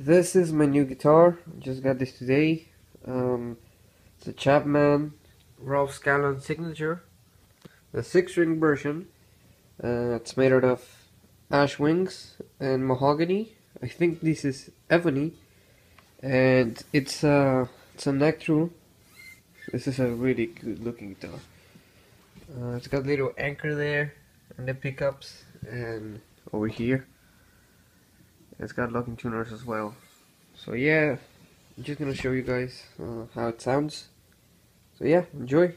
This is my new guitar. Just got this today. Um, it's a Chapman Rob Scallon signature, the six-string version. Uh, it's made out of ash wings and mahogany. I think this is ebony, and it's a it's a neck through. This is a really good looking guitar. Uh, it's got little anchor there, and the pickups, and over here. It's got locking tuners as well. So yeah, I'm just gonna show you guys uh, how it sounds. So yeah, enjoy.